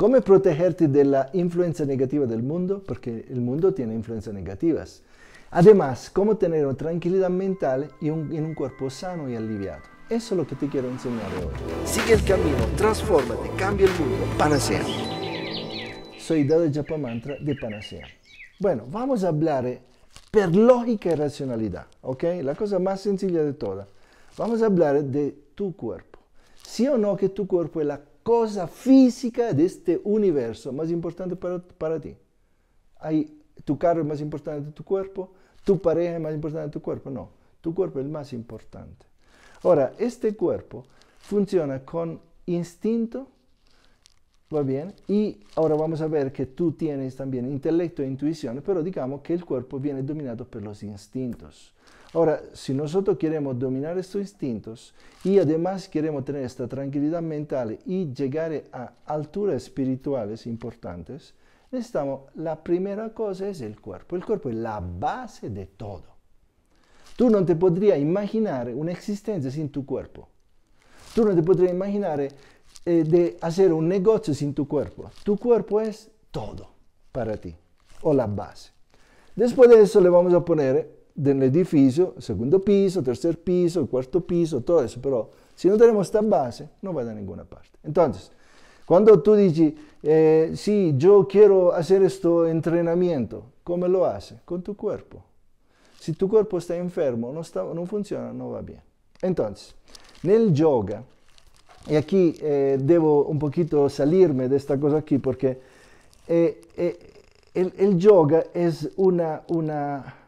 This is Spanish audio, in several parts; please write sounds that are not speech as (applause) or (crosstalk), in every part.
¿Cómo protegerte de la influencia negativa del mundo? Porque el mundo tiene influencias negativas. Además, cómo tener una tranquilidad mental y un, en un cuerpo sano y aliviado. Eso es lo que te quiero enseñar hoy. Sigue el camino, transfórmate, cambia el mundo. Panacea. Soy Dada Japamantra de Panacea. Bueno, vamos a hablar eh, per lógica y racionalidad, ¿ok? La cosa más sencilla de todas. Vamos a hablar de tu cuerpo. Sí o no que tu cuerpo es la cosa física de este universo más importante para, para ti. Hay, tu carro es más importante que tu cuerpo, tu pareja es más importante que tu cuerpo. No, tu cuerpo es el más importante. Ahora, este cuerpo funciona con instinto, ¿va bien? Y ahora vamos a ver que tú tienes también intelecto e intuición, pero digamos que el cuerpo viene dominado por los instintos. Ahora, si nosotros queremos dominar estos instintos y además queremos tener esta tranquilidad mental y llegar a alturas espirituales importantes, necesitamos, la primera cosa es el cuerpo. El cuerpo es la base de todo. Tú no te podrías imaginar una existencia sin tu cuerpo. Tú no te podrías imaginar eh, de hacer un negocio sin tu cuerpo. Tu cuerpo es todo para ti, o la base. Después de eso le vamos a poner del edificio, segundo piso, tercer piso, cuarto piso, todo eso, pero si no tenemos esta base, no va a ninguna parte. Entonces, cuando tú dices, eh, sí, yo quiero hacer este entrenamiento, ¿cómo lo hace? Con tu cuerpo. Si tu cuerpo está enfermo, no, está, no funciona, no va bien. Entonces, en el yoga, y aquí eh, debo un poquito salirme de esta cosa aquí porque eh, eh, el, el, yoga es una, una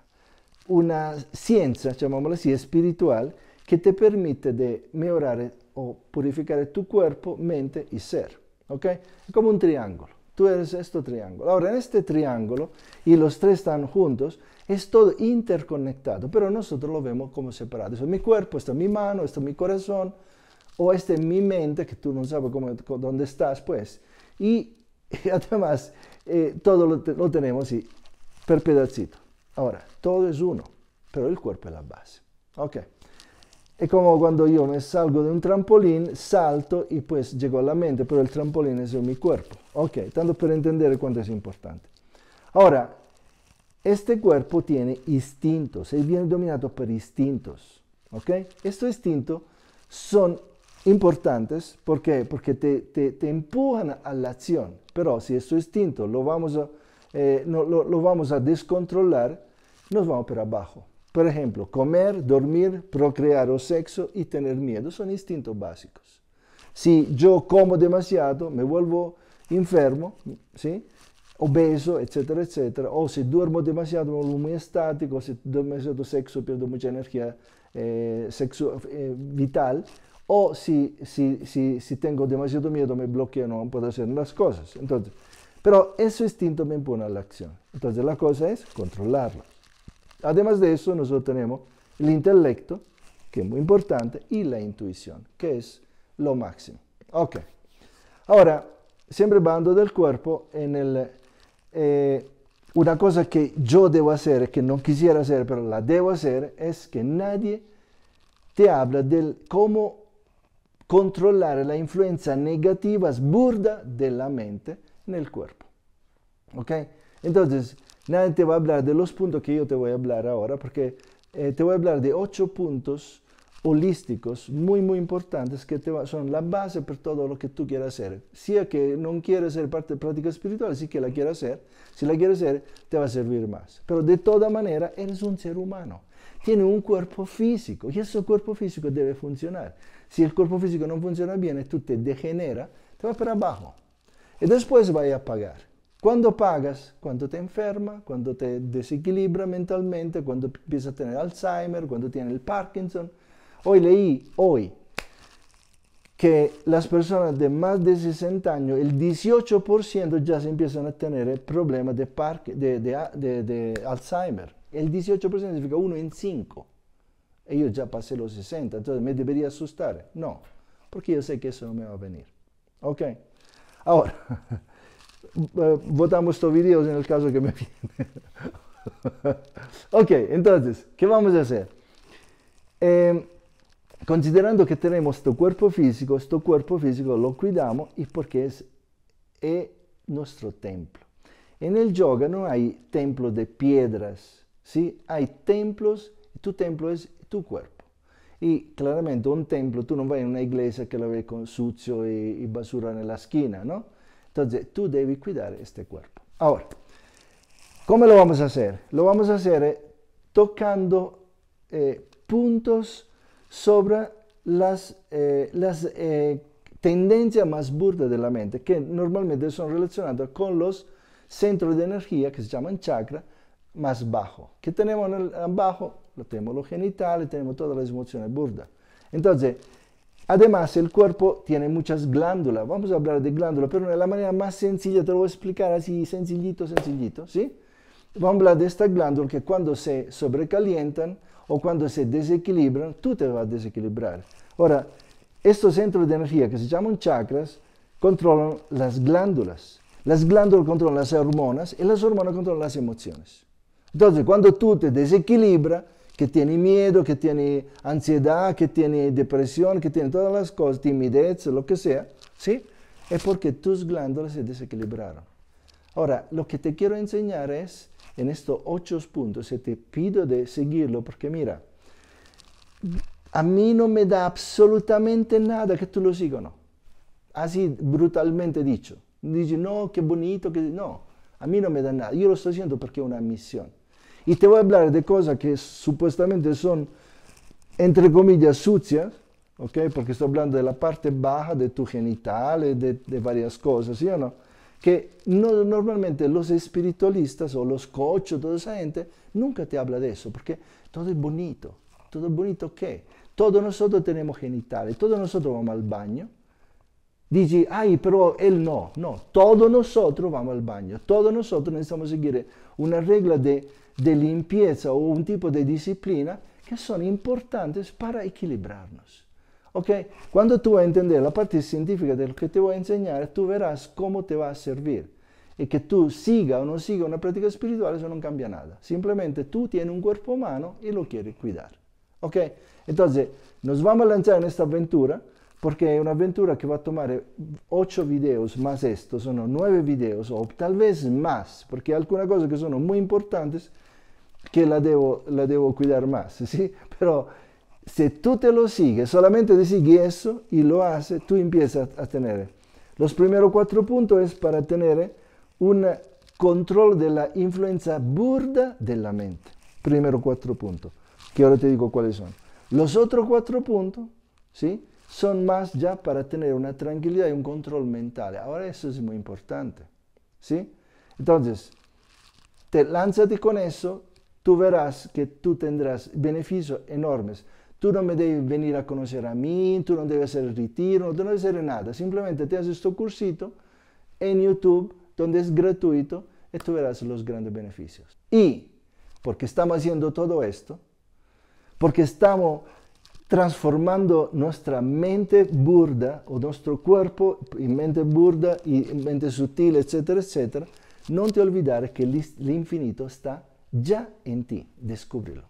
una ciencia, llamémosla así, espiritual, que te permite de mejorar o purificar tu cuerpo, mente y ser. ¿Ok? Como un triángulo. Tú eres este triángulo. Ahora, en este triángulo, y los tres están juntos, es todo interconectado, pero nosotros lo vemos como separado. Esto es mi cuerpo, esto es mi mano, esto es mi corazón, o este es mi mente, que tú no sabes cómo, dónde estás, pues. Y, (laughs) además, eh, todo lo, lo tenemos y per pedacito. Ahora, todo es uno, pero el cuerpo es la base. Ok. Es como cuando yo me salgo de un trampolín, salto y pues llego a la mente, pero el trampolín es mi cuerpo. Ok, tanto para entender cuánto es importante. Ahora, este cuerpo tiene instintos, es bien dominado por instintos. ¿Ok? Estos instintos son importantes, ¿por qué? Porque te, te, te empujan a la acción, pero si estos instintos lo vamos a eh, no, lo, lo, vamos a descontrolar, nos vamos para abajo. Por ejemplo, comer, dormir, procrear o sexo y tener miedo son instintos básicos. Si yo como demasiado, me vuelvo enfermo, ¿sí? obeso, etcétera, etcétera. O si duermo demasiado, me vuelvo muy estático. Si demasiado sexo, pierdo mucha energía eh, sexo, eh, vital. O si, si, si, si tengo demasiado miedo, me bloqueo, no puedo hacer las cosas. Entonces, pero ese instinto me impone la acción. Entonces la cosa es controlarlo. Además de eso, nosotros tenemos el intelecto, que es muy importante, y la intuición, que es lo máximo. Ok. Ahora, siempre hablando del cuerpo, en el, eh, una cosa que yo debo hacer, que no quisiera hacer, pero la debo hacer, es que nadie te habla de cómo controlar la influencia negativa burda de la mente en el cuerpo. ¿Ok? Entonces, nadie te va a hablar de los puntos que yo te voy a hablar ahora, porque eh, te voy a hablar de ocho puntos holísticos muy, muy importantes que te son la base para todo lo que tú quieras hacer. Si es que no quieres ser parte de práctica espiritual, sí que la quieres hacer. Si la quieres hacer, te va a servir más. Pero de toda manera, eres un ser humano. Tiene un cuerpo físico y ese cuerpo físico debe funcionar. Si el cuerpo físico no funciona bien, tú te degenera, te va para abajo y después vaya a pagar. Cuando pagas, cuando te enferma, cuando te desequilibra mentalmente, cuando empieza a tener Alzheimer, cuando tiene el Parkinson. Hoy leí, hoy, que las personas de más de 60 años, el 18% ya se empiezan a tener problemas de, de, de, de, Alzheimer. El 18% significa uno en cinco. Y yo ya pasé los 60, entonces me debería asustar. No, porque yo sé que eso no me va a venir. ¿Ok? Ahora, (laughs) votamos estos videos en el caso que me (laughs) viene. ok, entonces, ¿qué vamos a hacer? Eh, considerando que tenemos este cuerpo físico, este cuerpo físico lo cuidamos y porque es es nuestro templo. En el yoga no hay templos de piedras, ¿sí? Hay templos, tu templo es tu cuerpo. Y claramente un templo, tú no vas a una iglesia que la ves con sucio y, y basura en la esquina, ¿no? Entonces tú debes cuidar este cuerpo. Ahora, ¿cómo lo vamos a hacer? Lo vamos a hacer eh, tocando eh, puntos sobre las, eh, las tendencias más burdas de la mente, que normalmente son relacionadas con los centros de energía que se llaman chakra más bajo. ¿Qué tenemos en el, abajo? Lo tenemos los genitales, tenemos todas las emociones burdas. Entonces, Además, el cuerpo tiene muchas glándulas. Vamos a hablar de glándulas, pero de la manera más sencilla, te lo voy a explicar así, sencillito, sencillito, ¿sí? Vamos a hablar de estas glándulas que cuando se sobrecalientan o cuando se desequilibran, tú te vas a desequilibrar. Ahora, estos centros de energía que se llaman chakras controlan las glándulas. Las glándulas controlan las hormonas y las hormonas controlan las emociones. Entonces, cuando tú te desequilibras, que tiene miedo, que tiene ansiedad, que tiene depresión, que tiene todas las cosas, timidez, lo que sea, ¿sí? Es porque tus glándulas se desequilibraron. Ahora, lo que te quiero enseñar es, en estos ocho puntos, y te pido de seguirlo, porque mira, a mí no me da absolutamente nada que tú lo sigas o no. Así brutalmente dicho. Dice, no, qué bonito, que no. A mí no me da nada. Yo lo estoy haciendo porque es una misión. Y te voy a hablar de cosas que supuestamente son, entre comillas, sucias, ¿ok? Porque estoy hablando de la parte baja de tu genital, de, de varias cosas, ¿sí o no? Que no, normalmente los espiritualistas o los coachos, toda esa gente, nunca te habla de eso, porque todo es bonito. ¿Todo es bonito qué? Todos nosotros tenemos genitales, todos nosotros vamos al baño. Dici, ay, pero él no. No, todos nosotros vamos al baño. Todos nosotros necesitamos seguir una regla de de limpieza o un tipo de disciplina que son importantes para equilibrarnos. ¿Ok? Cuando tú vas a entender la parte científica de lo que te voy a enseñar, tú verás cómo te va a servir. Y que tú siga o no siga una práctica espiritual, eso no cambia nada. Simplemente tú tienes un cuerpo humano y lo quieres cuidar. ¿Ok? Entonces, nos vamos a lanzar en esta aventura porque es una aventura que va a tomar ocho videos más esto, son nueve videos o tal vez más, porque hay algunas cosas que son muy importantes que la debo, la debo cuidar más, ¿sí? Pero si tú te lo sigues, solamente te sigues eso y lo haces, tú empiezas a tener. Los primeros cuatro puntos es para tener un control de la influencia burda de la mente. Primero cuatro puntos, que ahora te digo cuáles son. Los otros cuatro puntos, ¿sí? son más ya para tener una tranquilidad y un control mental. Ahora eso es muy importante. ¿sí? Entonces, te lánzate con eso, tú verás que tú tendrás beneficios enormes. Tú no me debes venir a conocer a mí, tú no debes hacer retiro, no debes hacer nada. Simplemente te haces este cursito en YouTube, donde es gratuito, y tú verás los grandes beneficios. Y porque estamos haciendo todo esto, porque estamos transformando nuestra mente burda o nuestro cuerpo en mente burda y mente sutil, etcétera, etcétera, no te olvides que el infinito está ya en ti. Descúbrelo.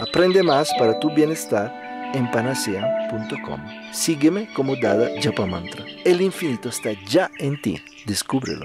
Aprende más para tu bienestar en panacea.com. Sígueme como Dada Japamantra. El infinito está ya en ti. Descúbrelo.